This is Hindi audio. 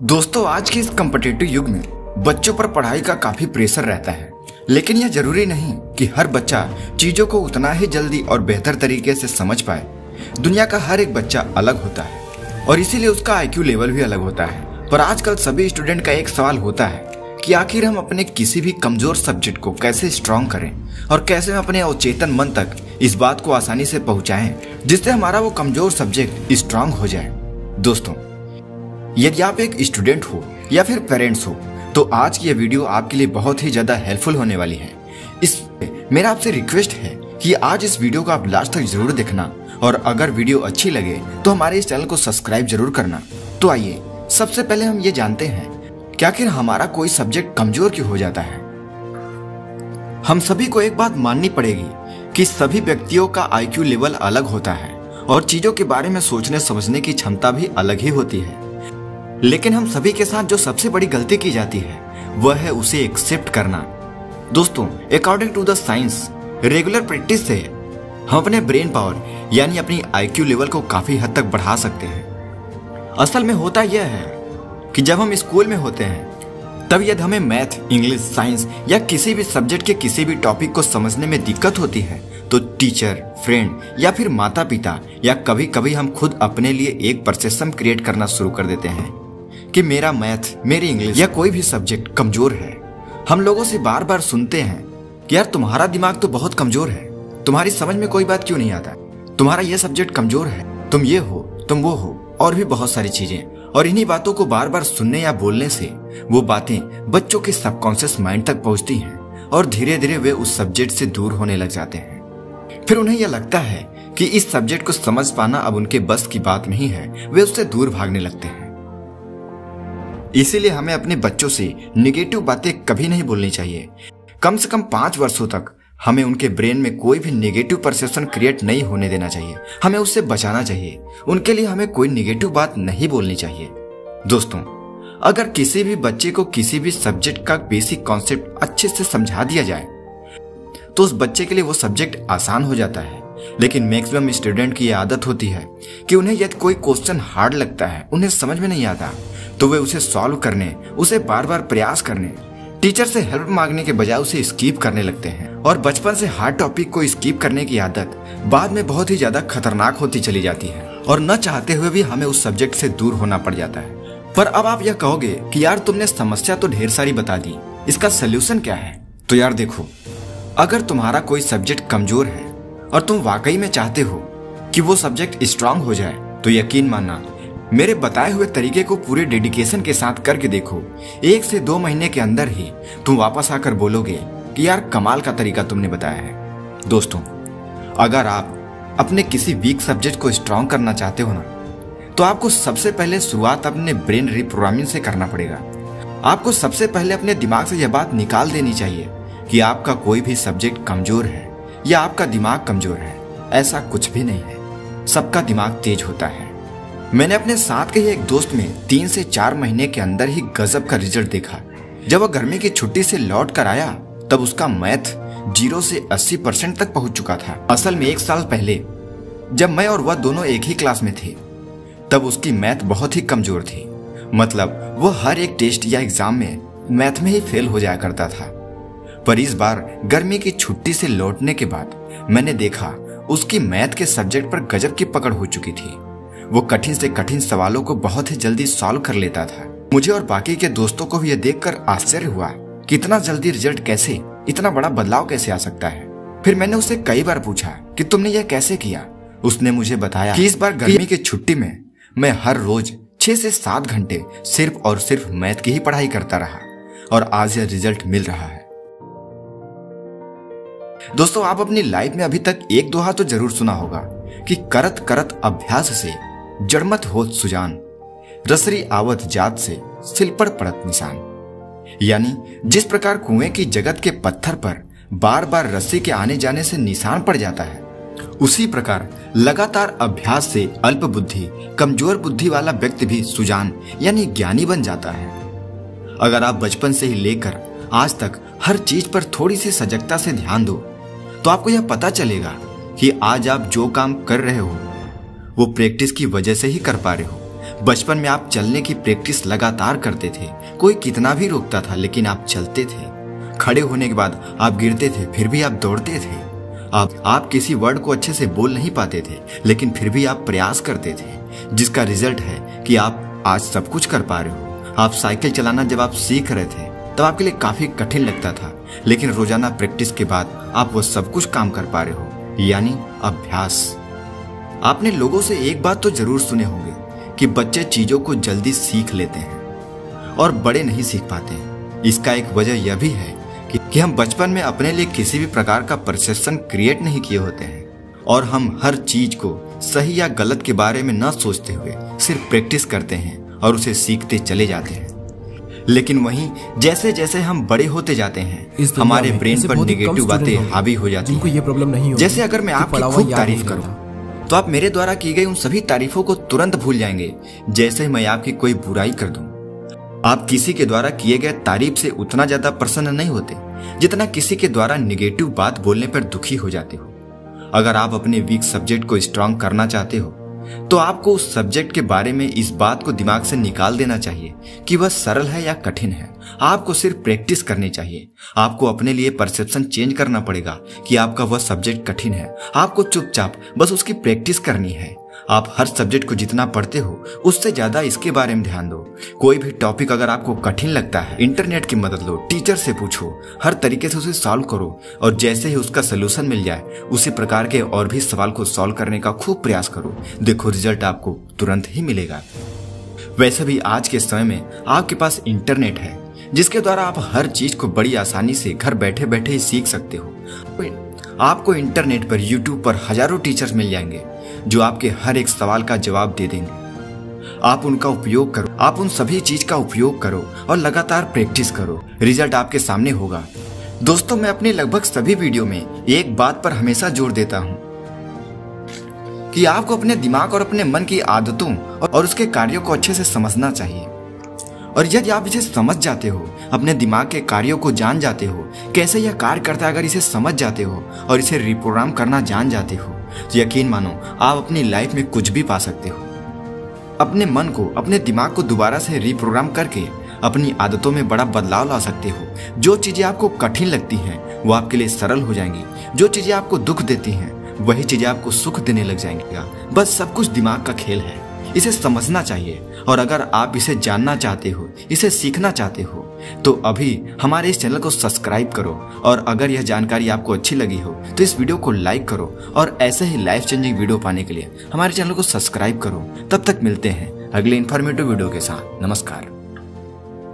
दोस्तों, आज के इस कम्पिटेटिव युग में बच्चों पर पढ़ाई का काफ़ी प्रेशर रहता है। लेकिन यह ज़रूरी नहीं कि हर बच्चा चीज़ों को उतना ही जल्दी और बेहतर तरीके से समझ पाए। दुनिया का हर एक बच्चा अलग होता है और इसीलिए उसका आईक्यू लेवल भी अलग होता है। पर आजकल सभी स्टूडेंट का एक सवाल होता है कि आखिर हम अपने किसी भी कमज़ोर सब्जेक्ट को कैसे स्ट्रॉन्ग करें और कैसे हम अपने अवचेतन मन तक इस बात को आसानी से पहुंचाएँ, जिससे हमारा वो कमज़ोर सब्जेक्ट स्ट्रांग हो जाए। दोस्तों यदि आप एक स्टूडेंट हो या फिर पेरेंट्स हो तो आज की यह वीडियो आपके लिए बहुत ही ज़्यादा हेल्पफुल होने वाली है। इस मेरा आपसे रिक्वेस्ट है कि आज इस वीडियो को आप लास्ट तक ज़रूर देखना, और अगर वीडियो अच्छी लगे तो हमारे इस चैनल को सब्सक्राइब ज़रूर करना। तो आइए, सबसे पहले हम ये जानते हैं, कि आखिर हमारा कोई सब्जेक्ट कमज़ोर क्यों हो जाता है? हम सभी को एक बात माननी पड़ेगी कि सभी व्यक्तियों का आईक्यू लेवल अलग होता है, और चीज़ों के बारे में सोचने समझने की क्षमता भी अलग ही होती है। लेकिन हम सभी के साथ जो सबसे बड़ी गलती की जाती है, वह है उसे एक्सेप्ट करना। दोस्तों according to the science regular practice से हम अपने ब्रेन पावर यानी अपनी आईक्यू लेवल को काफ़ी हद तक बढ़ा सकते हैं। असल में होता यह है कि जब हम स्कूल में होते हैं, तब यदि हमें मैथ इंग्लिश साइंस या किसी भी सब्जेक्ट के किसी भी टॉपिक को समझने में दिक्कत होती है तो टीचर फ्रेंड या फिर माता पिता या कभी कभी हम खुद अपने लिए एक परसेप्शन क्रिएट करना शुरू कर देते हैं। कि मेरा मैथ, मेरी इंग्लिश या कोई भी सब्जेक्ट कमज़ोर है। हम लोगों से बार बार सुनते हैं कि यार तुम्हारा दिमाग तो बहुत कमज़ोर है। तुम्हारी समझ में कोई बात क्यों नहीं आता? तुम्हारा ये सब्जेक्ट कमज़ोर है। तुम ये हो, तुम वो हो, और भी बहुत सारी चीज़ें। और इन्हीं बातों को बार बार सुनने या बोलने से वो बातें बच्चों के सबकॉन्शियस माइंड तक पहुँचती हैं और धीरे धीरे वे उस सब्जेक्ट से दूर होने लग जाते हैं। फिर उन्हें यह लगता है कि इस सब्जेक्ट को समझ पाना अब उनके बस की बात नहीं है, वे उससे दूर भागने लगते हैं। इसीलिए हमें अपने बच्चों से निगेटिव बातें कभी नहीं बोलनी चाहिए। कम से कम पाँच वर्षों तक हमें उनके ब्रेन में कोई भी नेगेटिव परसेप्शन क्रिएट नहीं होने देना चाहिए। हमें उससे बचाना चाहिए। उनके लिए हमें कोई निगेटिव बात नहीं बोलनी चाहिए। दोस्तों, अगर किसी भी बच्चे को किसी भी सब्जेक्ट का बेसिक कॉन्सेप्ट अच्छे से समझा दिया जाए तो उस बच्चे के लिए वो सब्जेक्ट आसान हो जाता है। लेकिन मैक्सिमम स्टूडेंट की आदत होती है कि उन्हें यदि कोई क्वेश्चन हार्ड लगता है, उन्हें समझ में नहीं आता तो वे उसे सॉल्व करने, उसे बार बार प्रयास करने, टीचर से हेल्प मांगने के बजाय उसे स्कीप करने लगते हैं। और बचपन से हार्ड टॉपिक को स्कीप करने की आदत बाद में बहुत ही ज़्यादा खतरनाक होती चली जाती है, और न चाहते हुए भी हमें उस सब्जेक्ट से दूर होना पड़ जाता है। पर अब आप यह कहोगे कि यार तुमने समस्या तो ढेर सारी बता दी, इसका सोल्यूशन क्या है? तो यार देखो, अगर तुम्हारा कोई सब्जेक्ट कमज़ोर है और तुम वाकई में चाहते हो कि वो सब्जेक्ट स्ट्रांग हो जाए तो यकीन मानना, मेरे बताए हुए तरीके को पूरे डेडिकेशन के साथ करके देखो। एक से दो महीने के अंदर ही तुम वापस आकर बोलोगे कि यार कमाल का तरीका तुमने बताया है। दोस्तों, अगर आप अपने किसी वीक सब्जेक्ट को स्ट्रांग करना चाहते हो ना तो आपको सबसे पहले शुरुआत अपने ब्रेन रिप्रोग्रामिंग से करना पड़ेगा। आपको सबसे पहले अपने दिमाग से यह बात निकाल देनी चाहिए कि आपका कोई भी सब्जेक्ट कमज़ोर है। या आपका दिमाग कमज़ोर है? ऐसा कुछ भी नहीं है। सबका दिमाग तेज होता है। मैंने अपने साथ के ही एक दोस्त में तीन से चार महीने के अंदर ही गजब का रिज़ल्ट देखा। जब वह गर्मी की छुट्टी से लौट कर आया, तब उसका मैथ ज़ीरो से अस्सी परसेंट तक पहुँच चुका था। असल में एक साल पहले, जब मैं और वह दोनों एक ही क्लास में थे, तब उसकी मैथ बहुत ही कमज़ोर थी। मतलब वह हर एक टेस्ट या एग्ज़ाम में मैथ में ही फेल हो जाया करता था। पर इस बार गर्मी की छुट्टी से लौटने के बाद मैंने देखा उसकी मैथ के सब्जेक्ट पर गजब की पकड़ हो चुकी थी। वो कठिन से कठिन सवालों को बहुत ही जल्दी सॉल्व कर लेता था। मुझे और बाकी के दोस्तों को भी यह देखकर आश्चर्य हुआ कि इतना जल्दी रिज़ल्ट कैसे, इतना बड़ा बदलाव कैसे आ सकता है। फिर मैंने उसे कई बार पूछा कि तुमने यह कैसे किया? उसने मुझे बताया कि इस बार गर्मी की छुट्टी में मैं हर रोज छह से सात घंटे सिर्फ़ और सिर्फ़ मैथ की ही पढ़ाई करता रहा और आज यह रिज़ल्ट मिल रहा है। दोस्तों, आप अपनी लाइफ में अभी तक एक दोहा तो ज़रूर सुना होगा कि करत करत अभ्यास से जड़मत हो सुजान, रसरी आवत जात से सिलपड़ पड़त निशान। यानी, जिस प्रकार कुएँ की जगत के पत्थर पर बार बार रस्सी के आने जाने से निशान पड़ जाता है, उसी प्रकार लगातार अभ्यास से अल्प बुद्धि, कमज़ोर बुद्धि वाला व्यक्ति भी सुजान, यानी ज्ञानी बन जाता है। अगर आप बचपन से ही लेकर आज तक हर चीज़ पर थोड़ी सी सजगता से ध्यान दो तो आपको यह पता चलेगा कि आज आप जो काम कर रहे हो, वो प्रैक्टिस की वजह से ही कर पा रहे हो। बचपन में आप चलने की प्रैक्टिस लगातार करते थे। कोई कितना भी रोकता था, लेकिन आप चलते थे। खड़े होने के बाद आप गिरते थे, फिर भी आप दौड़ते थे। आप आप किसी वर्ड को अच्छे से बोल नहीं पाते थे, लेकिन फिर भी आप प्रयास करते थे, जिसका रिज़ल्ट है कि आप आज सब कुछ कर पा रहे हो। आप साइकिल चलाना जब आप सीख रहे थे, तब आपके लिए काफ़ी कठिन लगता था। लेकिन रोज़ाना प्रैक्टिस के बाद आप वो सब कुछ काम कर पा रहे हो यानी अभ्यास। आपने लोगों से एक बात तो ज़रूर सुने होंगे कि बच्चे चीज़ों को जल्दी सीख लेते हैं और बड़े नहीं सीख पाते हैं। इसका एक वजह यह भी है कि, कि हम बचपन में अपने लिए किसी भी प्रकार का परसेप्शन क्रिएट नहीं किए होते हैं और हम हर चीज़ को सही या गलत के बारे में न सोचते हुए सिर्फ़ प्रैक्टिस करते हैं और उसे सीखते चले जाते हैं। लेकिन वहीं जैसे जैसे हम बड़े होते जाते हैं हमारे ब्रेन पर नेगेटिव बातें हावी हो जाती हैं। ये प्रॉब्लम नहीं जैसे अगर मैं आपकी खूब तारीफ़ करूँ तो आप मेरे द्वारा की गई उन सभी तारीफों को तुरंत भूल जाएँगे जैसे मैं आपकी कोई बुराई कर दूँ। आप किसी के द्वारा किए गए तारीफ़ से उतना ज़्यादा प्रसन्न नहीं होते जितना किसी के द्वारा निगेटिव बात बोलने पर दुखी हो जाते हो। अगर आप अपने वीक सब्जेक्ट को स्ट्रांग करना चाहते हो तो आपको उस सब्जेक्ट के बारे में इस बात को दिमाग से निकाल देना चाहिए कि वह सरल है या कठिन है। आपको सिर्फ़ प्रैक्टिस करनी चाहिए। आपको अपने लिए परसेप्शन चेंज करना पड़ेगा कि आपका वह सब्जेक्ट कठिन है। आपको चुपचाप बस उसकी प्रैक्टिस करनी है। आप हर सब्जेक्ट को जितना पढ़ते हो, उससे ज़्यादा इसके बारे में ध्यान दो। कोई भी टॉपिक अगर आपको कठिन लगता है इंटरनेट की मदद लो टीचर से पूछो, हर तरीके से उसे सॉल्व करो और जैसे ही उसका सोल्यूशन मिल जाए, उसी प्रकार के और भी सवाल को सॉल्व करने का खूब प्रयास करो। देखो रिज़ल्ट आपको तुरंत ही मिलेगा। वैसे भी आज के समय में आपके पास इंटरनेट है, जिसके द्वारा आप हर चीज़ को बड़ी आसानी से घर बैठे बैठे ही सीख सकते हो। आपको इंटरनेट पर यूट्यूब पर हज़ारों टीचर्स मिल जाएँगे। जो आपके हर एक सवाल का जवाब दे देंगे। आप उनका उपयोग करो। आप उन सभी चीज़ का उपयोग करो और लगातार प्रैक्टिस करो। रिज़ल्ट आपके सामने होगा। दोस्तों, मैं अपने लगभग सभी वीडियो में एक बात पर हमेशा ज़ोर देता हूँ कि आपको अपने दिमाग और अपने मन की आदतों और उसके कार्यों को अच्छे से समझना चाहिए। और यदि आप इसे समझ जाते हो, अपने दिमाग के कार्यों को जान जाते हो, कैसे यह कार्य करता है अगर इसे समझ जाते हो और इसे रिप्रोग्राम करना जान जाते हो तो यकीन मानो, आप अपनी लाइफ में कुछ भी पा सकते हो। अपने मन को, अपने दिमाग को दोबारा से रिप्रोग्राम करके अपनी आदतों में बड़ा बदलाव ला सकते हो। जो चीज़ें आपको कठिन लगती हैं, वो आपके लिए सरल हो जाएँगी। जो चीज़ें आपको दुख देती हैं, वही चीज़ें आपको सुख देने लग जाएँगी। बस सब कुछ दिमाग का खेल है। इसे समझना चाहिए। और अगर आप इसे जानना चाहते हो, इसे सीखना चाहते हो तो अभी हमारे इस चैनल को सब्सक्राइब करो। और अगर यह जानकारी आपको अच्छी लगी हो तो इस वीडियो को लाइक करो और ऐसे ही लाइफ चेंजिंग वीडियो पाने के लिए हमारे चैनल को सब्सक्राइब करो। तब तक मिलते हैं अगले इन्फॉर्मेटिव वीडियो के साथ। नमस्कार।